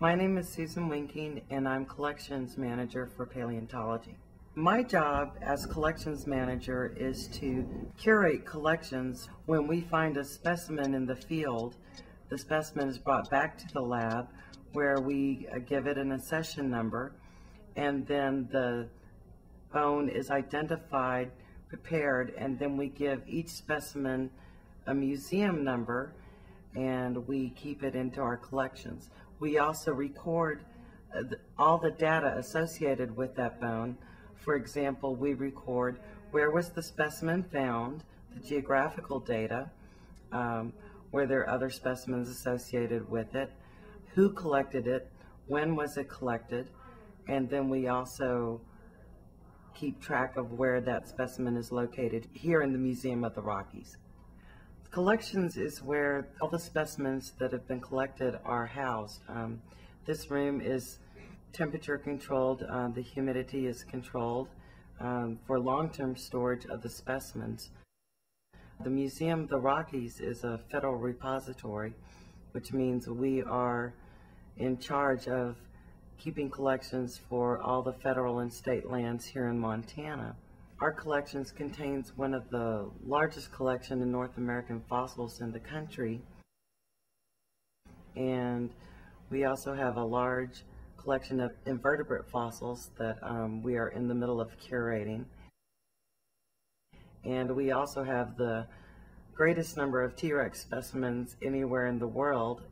My name is Susan Winking, and I'm Collections Manager for Paleontology. My job as Collections Manager is to curate collections. When we find a specimen in the field, the specimen is brought back to the lab where we uh, give it an accession number, and then the bone is identified, prepared, and then we give each specimen a museum number and we keep it into our collections. We also record uh, all the data associated with that bone. For example, we record where was the specimen found, the geographical data, um, were there other specimens associated with it, who collected it, when was it collected, and then we also keep track of where that specimen is located here in the Museum of the Rockies. Collections is where all the specimens that have been collected are housed. Um, this room is temperature controlled, uh, the humidity is controlled um, for long-term storage of the specimens. The Museum of the Rockies is a federal repository, which means we are in charge of keeping collections for all the federal and state lands here in Montana. Our collections contains one of the largest collection of North American fossils in the country. And we also have a large collection of invertebrate fossils that um, we are in the middle of curating. And we also have the greatest number of T-Rex specimens anywhere in the world